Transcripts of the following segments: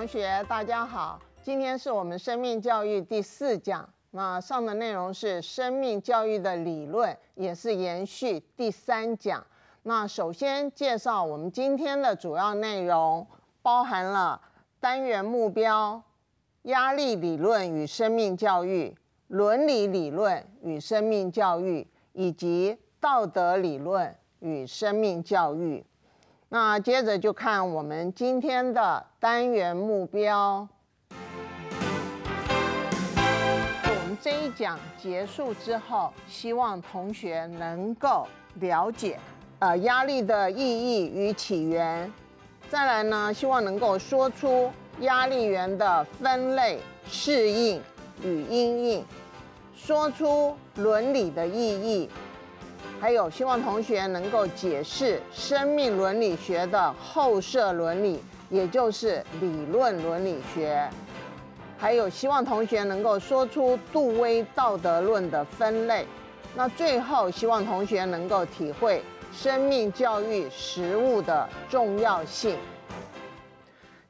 同学，大家好。今天是我们生命教育第四讲，那上的内容是生命教育的理论，也是延续第三讲。那首先介绍我们今天的主要内容，包含了单元目标、压力理论与生命教育、伦理理论与生命教育，以及道德理论与生命教育。那接着就看我们今天的单元目标。我们这一讲结束之后，希望同学能够了解呃压力的意义与起源。再来呢，希望能够说出压力源的分类、适应与因应，说出伦理的意义。还有，希望同学能够解释生命伦理学的后设伦理，也就是理论伦理学。还有，希望同学能够说出杜威道德论的分类。那最后，希望同学能够体会生命教育实务的重要性。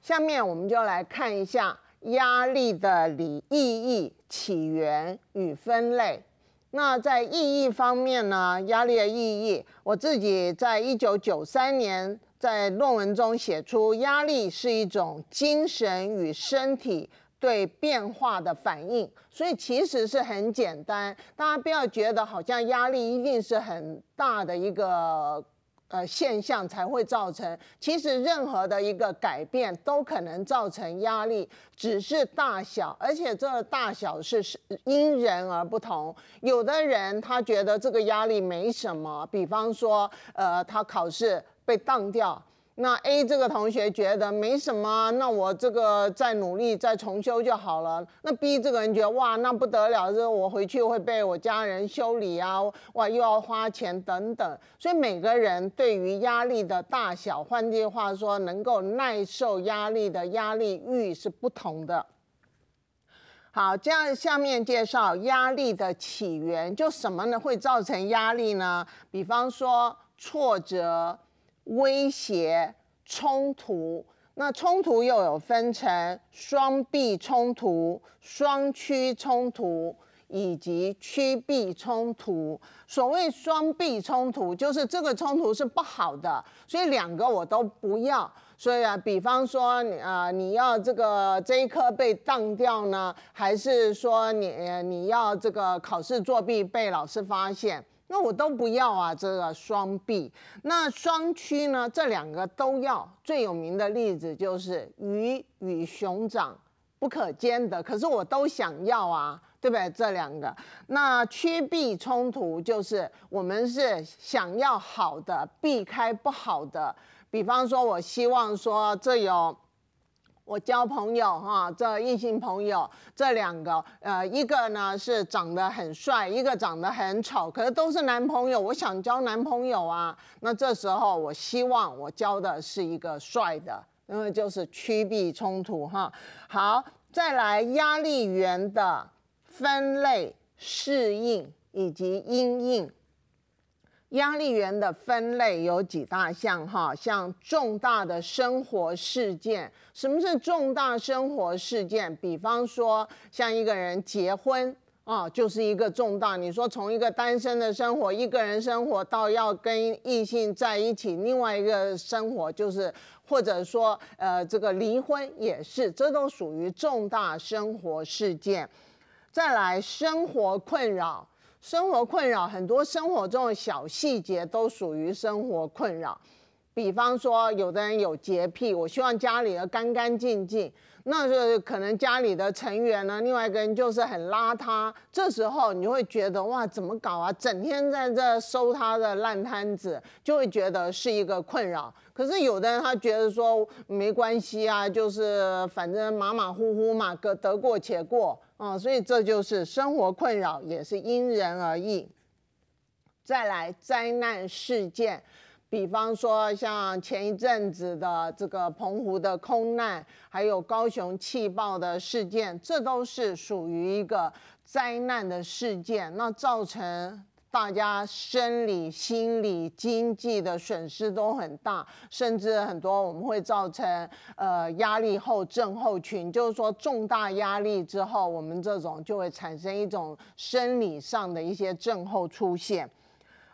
下面我们就来看一下压力的理意义、起源与分类。那在意义方面呢？压力的意义，我自己在一九九三年在论文中写出，压力是一种精神与身体对变化的反应，所以其实是很简单，大家不要觉得好像压力一定是很大的一个。呃，现象才会造成。其实任何的一个改变都可能造成压力，只是大小，而且这个大小是是因人而不同。有的人他觉得这个压力没什么，比方说，呃，他考试被当掉。那 A 这个同学觉得没什么，那我这个再努力再重修就好了。那 B 这个人觉得哇，那不得了，这我回去会被我家人修理啊，哇，又要花钱等等。所以每个人对于压力的大小，换句话说，能够耐受压力的压力域是不同的。好，这样下面介绍压力的起源，就什么呢会造成压力呢？比方说挫折。威胁、冲突，那冲突又有分成双臂冲突、双趋冲突以及趋避冲突。所谓双臂冲突，就是这个冲突是不好的，所以两个我都不要。所以啊，比方说你啊，你要这个这一科被当掉呢，还是说你你要这个考试作弊被老师发现？那我都不要啊，这个双臂，那双躯呢？这两个都要。最有名的例子就是鱼与熊掌不可兼得，可是我都想要啊，对不对？这两个，那趋避冲突就是我们是想要好的，避开不好的。比方说，我希望说这有。我交朋友哈，这异性朋友这两个，呃，一个呢是长得很帅，一个长得很丑，可是都是男朋友，我想交男朋友啊。那这时候我希望我交的是一个帅的，因为就是趋避冲突哈。好，再来压力源的分类、适应以及因应。压力源的分类有几大项哈，像重大的生活事件。什么是重大生活事件？比方说，像一个人结婚啊，就是一个重大。你说从一个单身的生活，一个人生活到要跟异性在一起，另外一个生活就是，或者说呃这个离婚也是，这都属于重大生活事件。再来，生活困扰。生活困扰很多，生活中的小细节都属于生活困扰。比方说，有的人有洁癖，我希望家里的干干净净。那是可能家里的成员呢，另外一个人就是很邋遢。这时候你会觉得哇，怎么搞啊？整天在这收他的烂摊子，就会觉得是一个困扰。可是有的人他觉得说没关系啊，就是反正马马虎虎嘛，得得过且过啊。所以这就是生活困扰，也是因人而异。再来灾难事件。比方说，像前一阵子的这个澎湖的空难，还有高雄气爆的事件，这都是属于一个灾难的事件。那造成大家生理、心理、经济的损失都很大，甚至很多我们会造成呃压力后症候群，就是说重大压力之后，我们这种就会产生一种生理上的一些症候出现。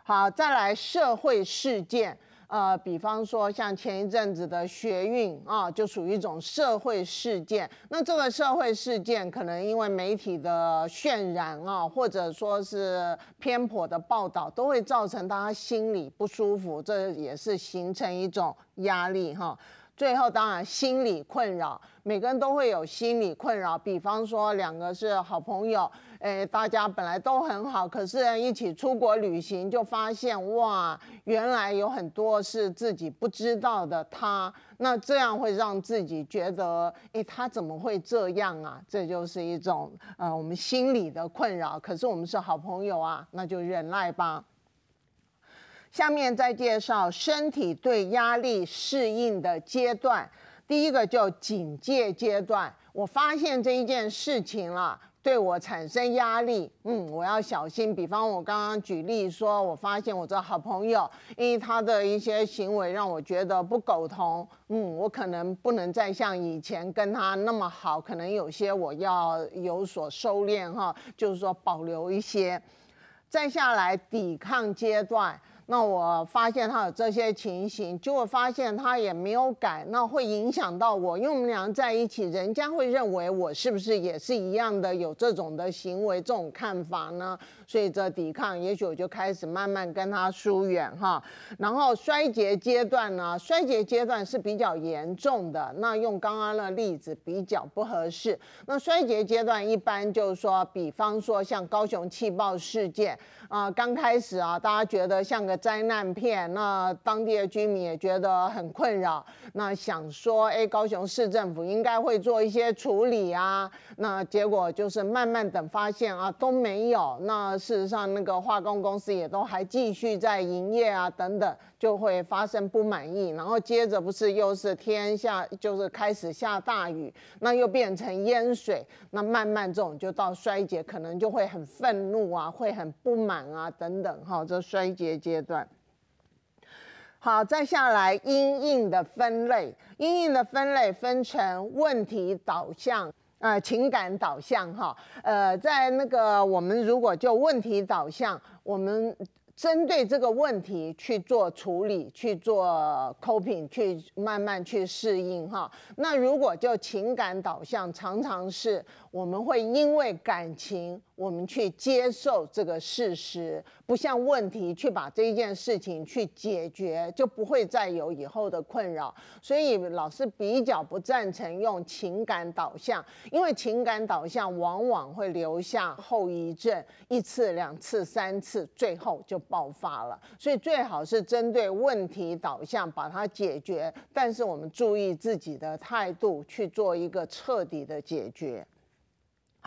好，再来社会事件。呃，比方说像前一阵子的学运啊，就属于一种社会事件。那这个社会事件可能因为媒体的渲染啊，或者说是偏颇的报道，都会造成大家心里不舒服，这也是形成一种压力哈。最后，当然心理困扰，每个人都会有心理困扰。比方说，两个是好朋友，诶，大家本来都很好，可是一起出国旅行，就发现哇，原来有很多是自己不知道的。他那这样会让自己觉得，诶，他怎么会这样啊？这就是一种呃，我们心理的困扰。可是我们是好朋友啊，那就忍耐吧。下面再介绍身体对压力适应的阶段。第一个叫警戒阶段，我发现这一件事情了，对我产生压力，嗯，我要小心。比方我刚刚举例说，我发现我这好朋友，因为他的一些行为让我觉得不苟同，嗯，我可能不能再像以前跟他那么好，可能有些我要有所收敛哈，就是说保留一些。再下来抵抗阶段。那我发现他有这些情形，结果发现他也没有改，那会影响到我，因为我们俩在一起，人家会认为我是不是也是一样的有这种的行为、这种看法呢？所以这抵抗，也许我就开始慢慢跟他疏远哈。然后衰竭阶段呢，衰竭阶段是比较严重的，那用刚刚的例子比较不合适。那衰竭阶段一般就是说，比方说像高雄气爆事件啊，刚开始啊，大家觉得像个灾难片，那当地的居民也觉得很困扰，那想说，哎，高雄市政府应该会做一些处理啊。那结果就是慢慢等发现啊，都没有那。事实上，那个化工公司也都还继续在营业啊，等等，就会发生不满意，然后接着不是又是天下就是开始下大雨，那又变成淹水，那慢慢这种就到衰竭，可能就会很愤怒啊，会很不满啊，等等，哈，这衰竭阶段。好，再下来阴影的分类，阴影的分类分成问题导向。呃，情感导向哈，呃，在那个我们如果就问题导向，我们。针对这个问题去做处理，去做 coping，去慢慢去适应哈。那如果就情感导向，常常是我们会因为感情，我们去接受这个事实，不像问题去把这一件事情去解决，就不会再有以后的困扰。所以老师比较不赞成用情感导向，因为情感导向往往会留下后遗症，一次、两次、三次，最后就。爆发了，所以最好是针对问题导向把它解决，但是我们注意自己的态度去做一个彻底的解决。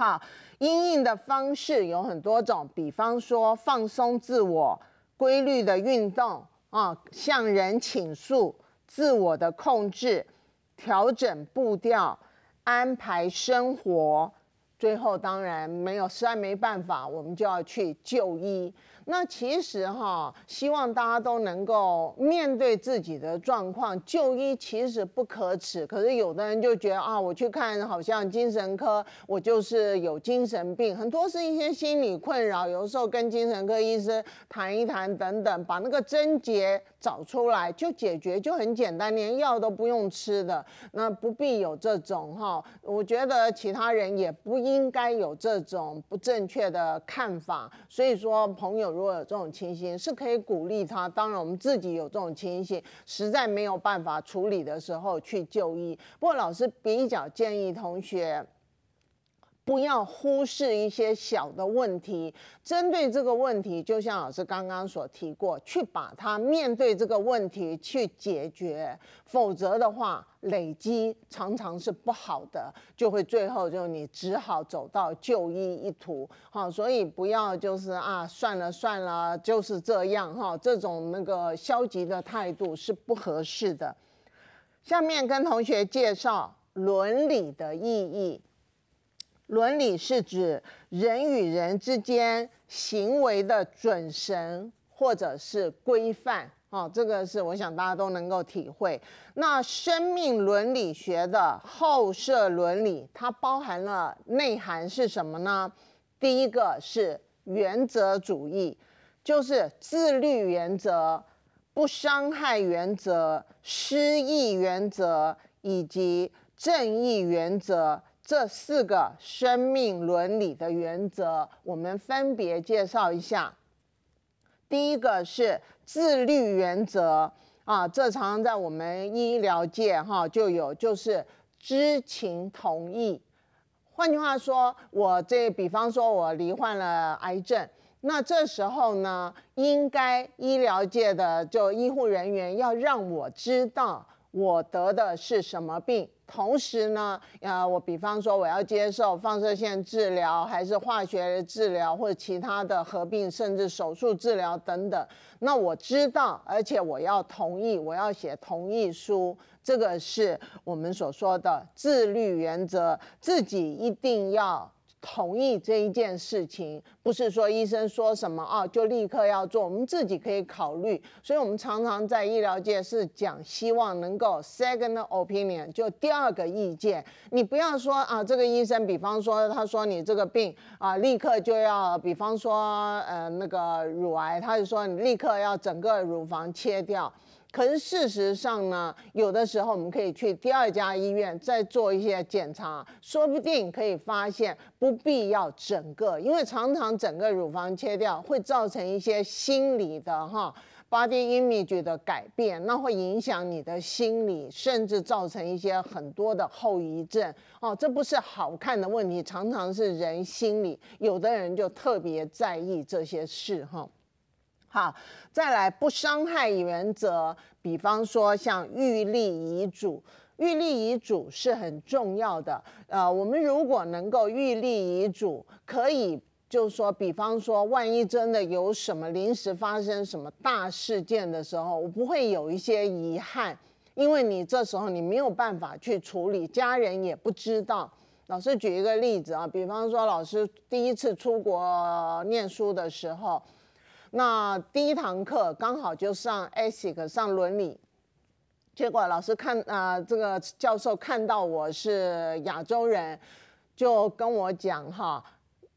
好，应应的方式有很多种，比方说放松自我、规律的运动啊，向人倾诉、自我的控制、调整步调、安排生活，最后当然没有，实在没办法，我们就要去就医。那其实哈，希望大家都能够面对自己的状况，就医其实不可耻。可是有的人就觉得啊，我去看好像精神科，我就是有精神病，很多是一些心理困扰。有时候跟精神科医生谈一谈等等，把那个症结找出来就解决，就很简单，连药都不用吃的。那不必有这种哈，我觉得其他人也不应该有这种不正确的看法。所以说，朋友。如果有这种情形，是可以鼓励他。当然，我们自己有这种情形，实在没有办法处理的时候去就医。不过，老师比较建议同学。不要忽视一些小的问题，针对这个问题，就像老师刚刚所提过，去把它面对这个问题去解决，否则的话，累积常常是不好的，就会最后就你只好走到就医一途。好，所以不要就是啊，算了算了，就是这样哈，这种那个消极的态度是不合适的。下面跟同学介绍伦理的意义。伦理是指人与人之间行为的准绳或者是规范。哦，这个是我想大家都能够体会。那生命伦理学的后设伦理，它包含了内涵是什么呢？第一个是原则主义，就是自律原则、不伤害原则、失义原则以及正义原则这四个生命伦理的原则，我们分别介绍一下。第一个是自律原则啊，这常常在我们医疗界哈就有，就是知情同意。换句话说，我这比方说我罹患了癌症，那这时候呢，应该医疗界的就医护人员要让我知道我得的是什么病。同时呢，呃，我比方说我要接受放射线治疗，还是化学治疗，或者其他的合并，甚至手术治疗等等。那我知道，而且我要同意，我要写同意书。这个是我们所说的自律原则，自己一定要。同意这一件事情，不是说医生说什么啊就立刻要做，我们自己可以考虑。所以，我们常常在医疗界是讲，希望能够 second opinion，就第二个意见。你不要说啊，这个医生，比方说他说你这个病啊，立刻就要，比方说呃那个乳癌，他就说你立刻要整个乳房切掉。可是事实上呢，有的时候我们可以去第二家医院再做一些检查，说不定可以发现不必要整个，因为常常整个乳房切掉会造成一些心理的哈 body image 的改变，那会影响你的心理，甚至造成一些很多的后遗症哦。这不是好看的问题，常常是人心理，有的人就特别在意这些事哈。好，再来不伤害原则，比方说像预立遗嘱，预立遗嘱是很重要的。呃，我们如果能够预立遗嘱，可以就是说，比方说，万一真的有什么临时发生什么大事件的时候，我不会有一些遗憾，因为你这时候你没有办法去处理，家人也不知道。老师举一个例子啊，比方说，老师第一次出国念书的时候。那第一堂课刚好就上 ethic 上伦理，结果老师看啊，这个教授看到我是亚洲人，就跟我讲哈，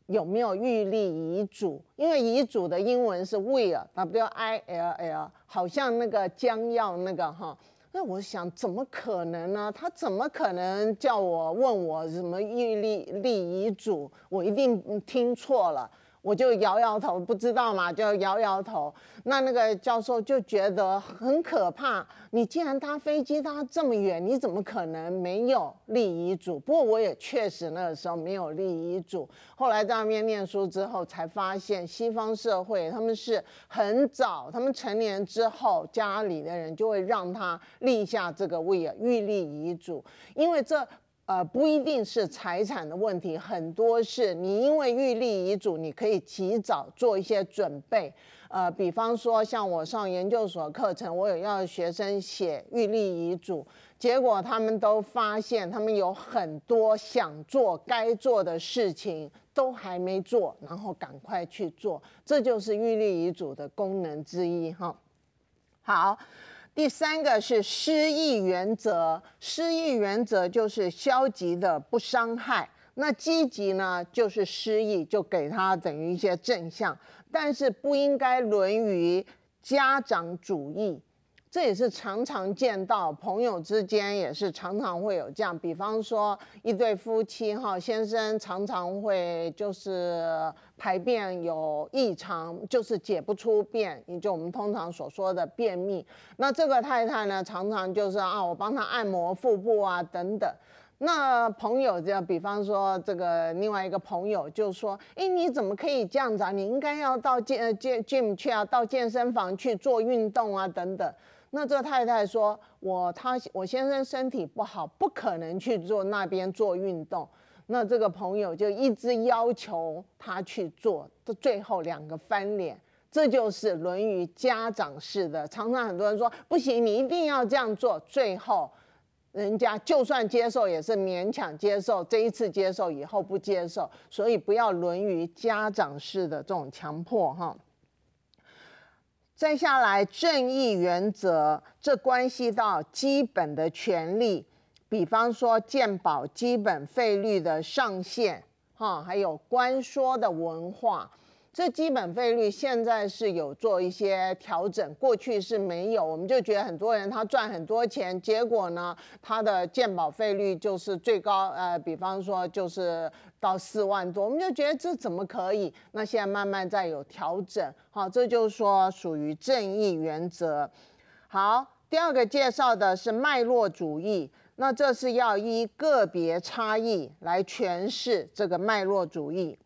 有没有预立遗嘱？因为遗嘱的英文是 will，w i l l，好像那个将要那个哈。那我想怎么可能呢？他怎么可能叫我问我什么预立立遗嘱？我一定听错了。我就摇摇头，不知道嘛，就摇摇头。那那个教授就觉得很可怕。你既然搭飞机搭这么远，你怎么可能没有立遗嘱？不过我也确实那个时候没有立遗嘱。后来在那边念书之后，才发现西方社会他们是很早，他们成年之后，家里的人就会让他立下这个位啊，预立遗嘱，因为这。呃，不一定是财产的问题，很多是你因为预立遗嘱，你可以及早做一些准备。呃，比方说像我上研究所课程，我有要学生写预立遗嘱，结果他们都发现他们有很多想做该做的事情都还没做，然后赶快去做，这就是预立遗嘱的功能之一哈。好。第三个是失意原则，失意原则就是消极的不伤害，那积极呢就是失意，就给他等于一些正向，但是不应该沦于家长主义。这也是常常见到朋友之间也是常常会有这样，比方说一对夫妻哈，先生常常会就是排便有异常，就是解不出便，也就我们通常所说的便秘。那这个太太呢，常常就是啊，我帮他按摩腹部啊等等。那朋友这样，比方说这个另外一个朋友就说，哎，你怎么可以这样子啊？你应该要到健健 gym 去啊，到健身房去做运动啊等等。那这太太说：“我他我先生身体不好，不可能去做那边做运动。”那这个朋友就一直要求他去做，这最后两个翻脸，这就是《论语》家长式的。常常很多人说：“不行，你一定要这样做。”最后人家就算接受也是勉强接受，这一次接受以后不接受，所以不要沦于家长式的这种强迫哈。再下来，正义原则，这关系到基本的权利，比方说健保基本费率的上限哈，还有官说的文化。这基本费率现在是有做一些调整，过去是没有，我们就觉得很多人他赚很多钱，结果呢，他的鉴保费率就是最高，呃，比方说就是到四万多，我们就觉得这怎么可以？那现在慢慢在有调整，好，这就是说属于正义原则。好，第二个介绍的是脉络主义，那这是要依个别差异来诠释这个脉络主义。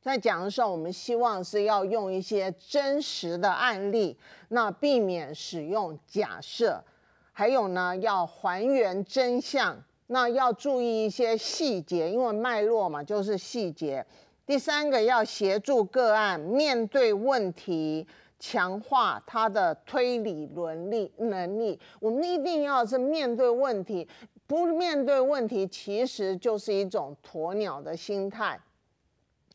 在讲的时候，我们希望是要用一些真实的案例，那避免使用假设，还有呢，要还原真相，那要注意一些细节，因为脉络嘛就是细节。第三个要协助个案面对问题，强化他的推理伦理能力。我们一定要是面对问题，不面对问题其实就是一种鸵鸟的心态。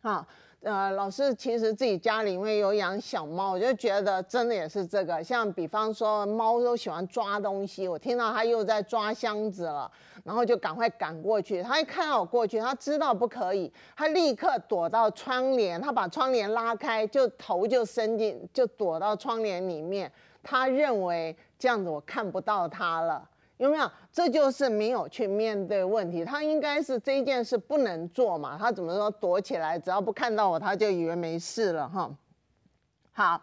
啊，呃，老师其实自己家里因为有养小猫，我就觉得真的也是这个。像比方说，猫都喜欢抓东西，我听到它又在抓箱子了，然后就赶快赶过去。它一看到我过去，它知道不可以，它立刻躲到窗帘，它把窗帘拉开，就头就伸进，就躲到窗帘里面。它认为这样子我看不到它了。有没有？这就是没有去面对问题。他应该是这件事不能做嘛？他怎么说躲起来？只要不看到我，他就以为没事了哈。好，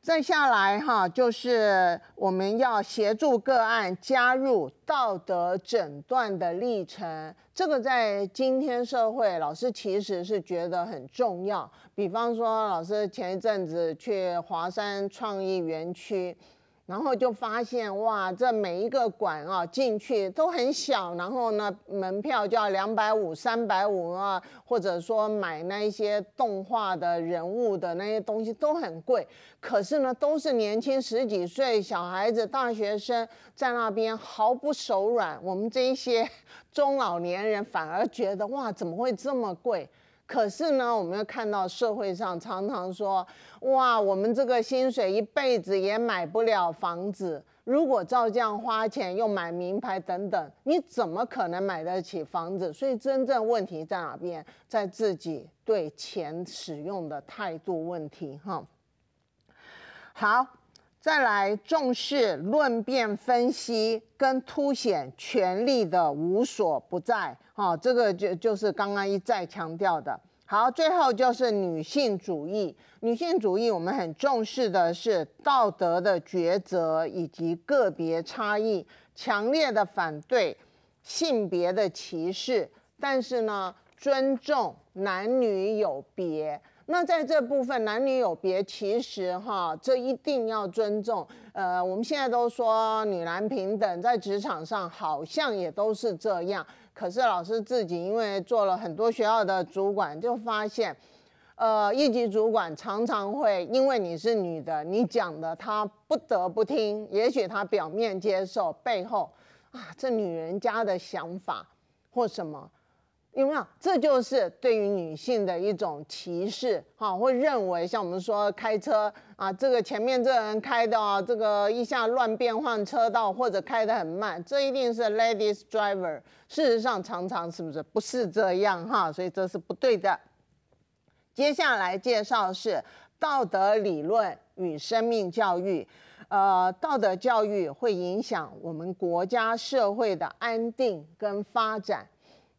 再下来哈，就是我们要协助个案加入道德诊断的历程。这个在今天社会，老师其实是觉得很重要。比方说，老师前一阵子去华山创意园区。然后就发现哇，这每一个馆啊进去都很小，然后呢门票就要两百五、三百五啊，或者说买那一些动画的人物的那些东西都很贵。可是呢，都是年轻十几岁小孩子、大学生在那边毫不手软。我们这一些 中老年人反而觉得哇，怎么会这么贵？可是呢，我们要看到社会上常常说，哇，我们这个薪水一辈子也买不了房子。如果照这样花钱又买名牌等等，你怎么可能买得起房子？所以真正问题在哪边？在自己对钱使用的态度问题。哈，好。再来重视论辩分析跟凸显权力的无所不在，哈，这个就就是刚刚一再强调的。好，最后就是女性主义。女性主义我们很重视的是道德的抉择以及个别差异，强烈的反对性别的歧视，但是呢，尊重男女有别。那在这部分男女有别，其实哈，这一定要尊重。呃，我们现在都说女男平等，在职场上好像也都是这样。可是老师自己因为做了很多学校的主管，就发现，呃，一级主管常常会因为你是女的，你讲的他不得不听。也许他表面接受，背后啊，这女人家的想法或什么。有没有？这就是对于女性的一种歧视，哈，会认为像我们说开车啊，这个前面这人开的啊，这个一下乱变换车道或者开得很慢，这一定是 ladies driver。事实上，常常是不是不是这样哈？所以这是不对的。接下来介绍是道德理论与生命教育，呃，道德教育会影响我们国家社会的安定跟发展。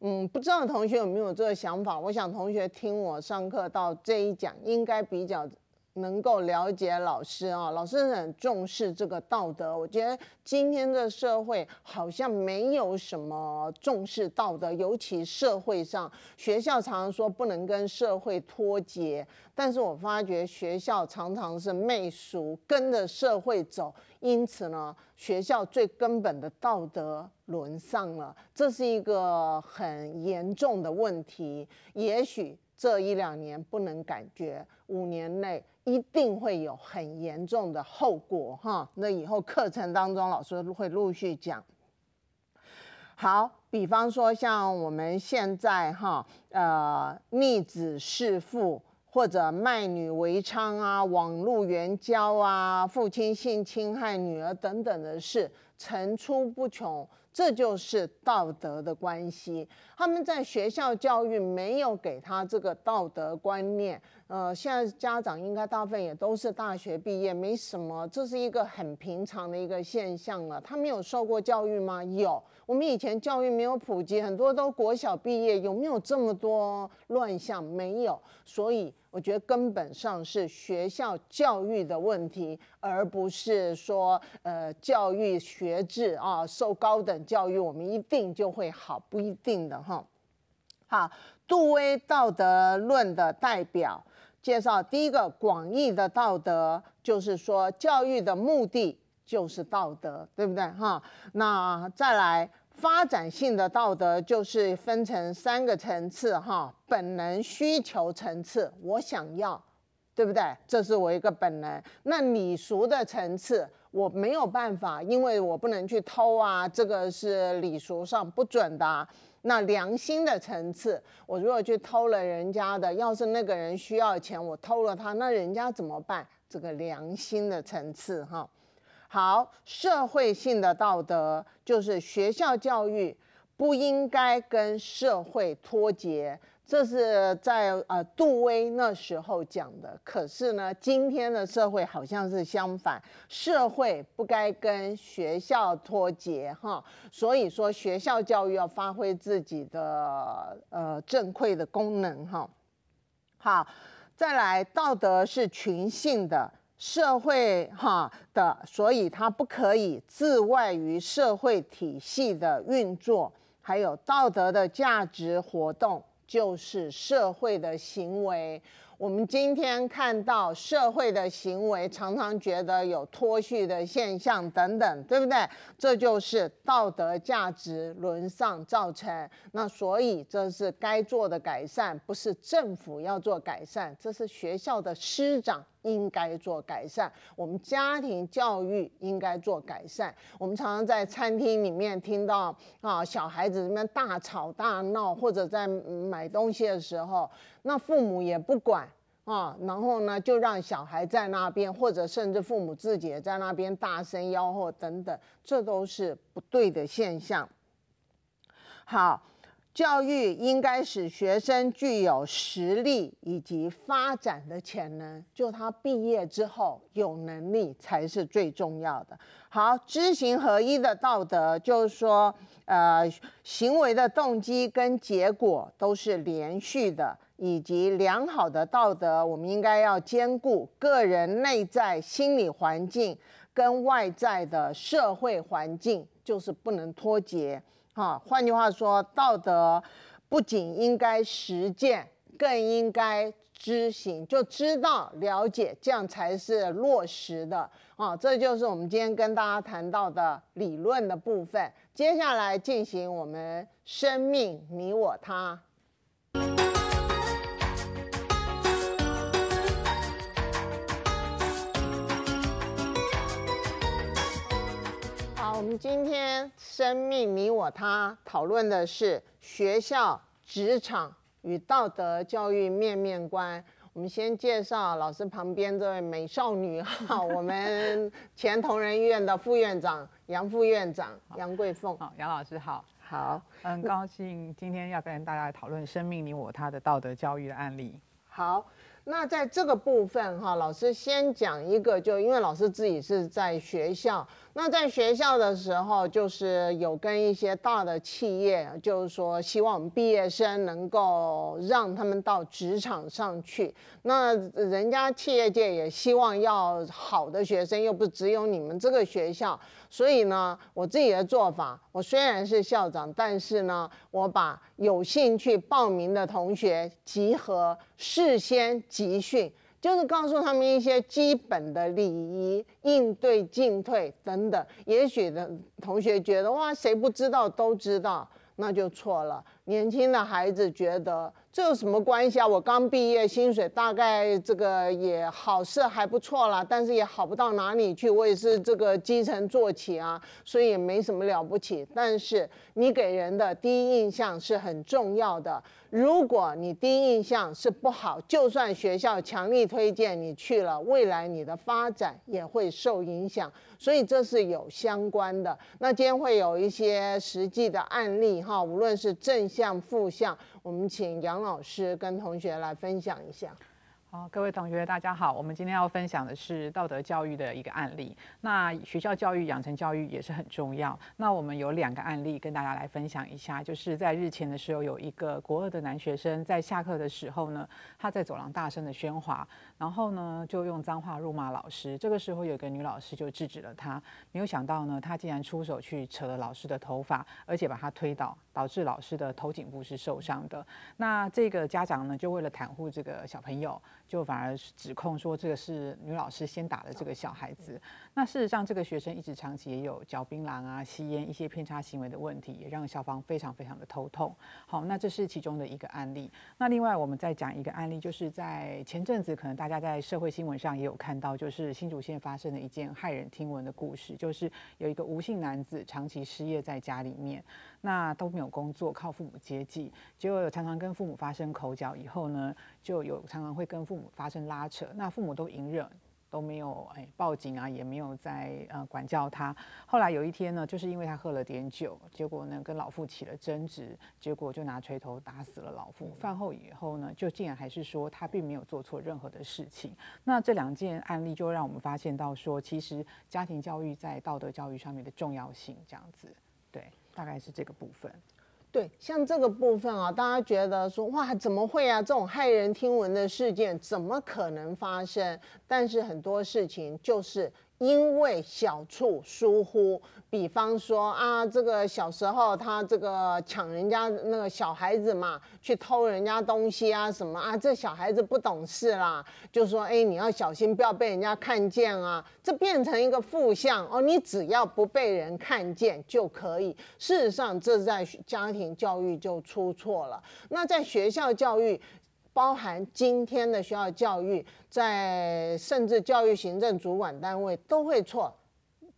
嗯，不知道同学有没有这个想法？我想同学听我上课到这一讲，应该比较。能够了解老师啊，老师很重视这个道德。我觉得今天的社会好像没有什么重视道德，尤其社会上，学校常常说不能跟社会脱节，但是我发觉学校常常是媚俗，跟着社会走，因此呢，学校最根本的道德沦丧了，这是一个很严重的问题。也许这一两年不能感觉，五年内。一定会有很严重的后果哈，那以后课程当中老师会陆续讲。好，比方说像我们现在哈，呃，逆子弑父。或者卖女为娼啊，网络援交啊，父亲性侵害女儿等等的事层出不穷，这就是道德的关系。他们在学校教育没有给他这个道德观念。呃，现在家长应该大部分也都是大学毕业，没什么，这是一个很平常的一个现象了。他没有受过教育吗？有。我们以前教育没有普及，很多都国小毕业，有没有这么多乱象？没有。所以我觉得根本上是学校教育的问题，而不是说呃教育学制啊，受高等教育我们一定就会好，不一定的哈。好，杜威道德论的代表。介绍第一个广义的道德，就是说教育的目的就是道德，对不对？哈，那再来发展性的道德，就是分成三个层次，哈，本能需求层次，我想要，对不对？这是我一个本能。那礼俗的层次，我没有办法，因为我不能去偷啊，这个是礼俗上不准的。那良心的层次，我如果去偷了人家的，要是那个人需要钱，我偷了他，那人家怎么办？这个良心的层次，哈，好，社会性的道德就是学校教育不应该跟社会脱节。这是在呃杜威那时候讲的，可是呢，今天的社会好像是相反，社会不该跟学校脱节哈，所以说学校教育要发挥自己的呃正馈的功能哈。好，再来，道德是群性的，社会哈的，所以它不可以自外于社会体系的运作，还有道德的价值活动。就是社会的行为。我们今天看到社会的行为，常常觉得有脱序的现象等等，对不对？这就是道德价值沦丧造成。那所以这是该做的改善，不是政府要做改善，这是学校的师长应该做改善。我们家庭教育应该做改善。我们常常在餐厅里面听到啊，小孩子这边大吵大闹，或者在买东西的时候。那父母也不管啊，然后呢，就让小孩在那边，或者甚至父母自己也在那边大声吆喝等等，这都是不对的现象。好，教育应该使学生具有实力以及发展的潜能，就他毕业之后有能力才是最重要的。好，知行合一的道德，就是说，呃，行为的动机跟结果都是连续的。以及良好的道德，我们应该要兼顾个人内在心理环境跟外在的社会环境，就是不能脱节。好，换句话说，道德不仅应该实践，更应该知行，就知道了解，这样才是落实的。啊，这就是我们今天跟大家谈到的理论的部分。接下来进行我们生命你我他。今天生命你我他讨论的是学校、职场与道德教育面面观。我们先介绍老师旁边这位美少女哈，我们前同仁医院的副院长杨副院长杨桂凤。好，杨老师好。好，很高兴今天要跟大家讨论生命你我他的道德教育的案例。好。那在这个部分哈，老师先讲一个，就因为老师自己是在学校，那在学校的时候，就是有跟一些大的企业，就是说希望我们毕业生能够让他们到职场上去。那人家企业界也希望要好的学生，又不只有你们这个学校。所以呢，我自己的做法，我虽然是校长，但是呢，我把有兴趣报名的同学集合，事先集训，就是告诉他们一些基本的礼仪、应对进退等等。也许的同学觉得哇，谁不知道都知道，那就错了。年轻的孩子觉得这有什么关系啊？我刚毕业，薪水大概这个也好是还不错啦，但是也好不到哪里去。我也是这个基层做起啊，所以也没什么了不起。但是你给人的第一印象是很重要的。如果你第一印象是不好，就算学校强力推荐你去了，未来你的发展也会受影响。所以这是有相关的。那今天会有一些实际的案例哈，无论是正向、负向，我们请杨老师跟同学来分享一下。好，各位同学，大家好。我们今天要分享的是道德教育的一个案例。那学校教育、养成教育也是很重要。那我们有两个案例跟大家来分享一下。就是在日前的时候，有一个国二的男学生在下课的时候呢，他在走廊大声的喧哗，然后呢就用脏话辱骂老师。这个时候有个女老师就制止了他。没有想到呢，他竟然出手去扯了老师的头发，而且把他推倒，导致老师的头颈部是受伤的。那这个家长呢，就为了袒护这个小朋友。就反而指控说这个是女老师先打的这个小孩子。那事实上，这个学生一直长期也有嚼槟榔啊、吸烟一些偏差行为的问题，也让校方非常非常的头痛。好，那这是其中的一个案例。那另外，我们再讲一个案例，就是在前阵子，可能大家在社会新闻上也有看到，就是新竹县发生的一件骇人听闻的故事，就是有一个吴姓男子长期失业在家里面，那都没有工作，靠父母接济，结果常常跟父母发生口角，以后呢，就有常常会跟父母发生拉扯，那父母都隐忍。都没有哎报警啊，也没有在呃管教他。后来有一天呢，就是因为他喝了点酒，结果呢跟老父起了争执，结果就拿锤头打死了老父。饭后以后呢，就竟然还是说他并没有做错任何的事情。那这两件案例就让我们发现到说，其实家庭教育在道德教育上面的重要性，这样子，对，大概是这个部分。对，像这个部分啊，大家觉得说哇，怎么会啊？这种骇人听闻的事件怎么可能发生？但是很多事情就是。因为小处疏忽，比方说啊，这个小时候他这个抢人家那个小孩子嘛，去偷人家东西啊什么啊，这小孩子不懂事啦，就说哎，你要小心，不要被人家看见啊，这变成一个负向哦，你只要不被人看见就可以。事实上，这在家庭教育就出错了。那在学校教育。包含今天的学校教育，在甚至教育行政主管单位都会错，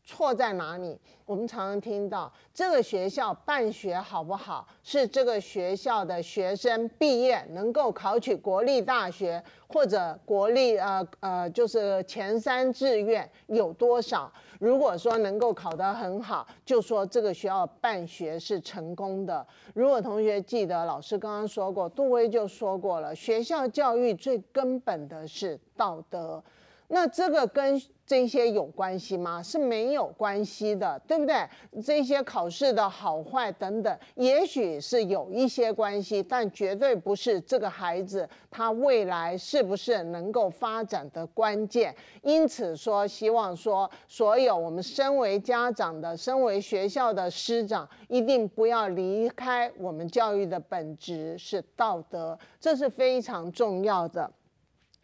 错在哪里？我们常常听到这个学校办学好不好，是这个学校的学生毕业能够考取国立大学或者国立呃呃就是前三志愿有多少？如果说能够考得很好，就说这个学校办学是成功的。如果同学记得，老师刚刚说过，杜威就说过了，学校教育最根本的是道德。那这个跟这些有关系吗？是没有关系的，对不对？这些考试的好坏等等，也许是有一些关系，但绝对不是这个孩子他未来是不是能够发展的关键。因此说，希望说所有我们身为家长的、身为学校的师长，一定不要离开我们教育的本质是道德，这是非常重要的。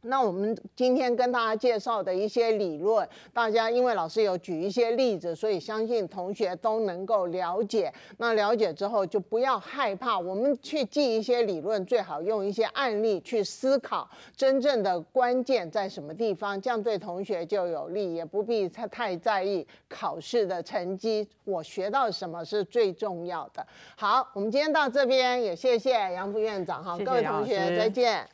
那我们今天跟大家介绍的一些理论，大家因为老师有举一些例子，所以相信同学都能够了解。那了解之后就不要害怕，我们去记一些理论，最好用一些案例去思考真正的关键在什么地方，这样对同学就有利，也不必太太在意考试的成绩。我学到什么是最重要的。好，我们今天到这边，也谢谢杨副院长哈，各位同学再见。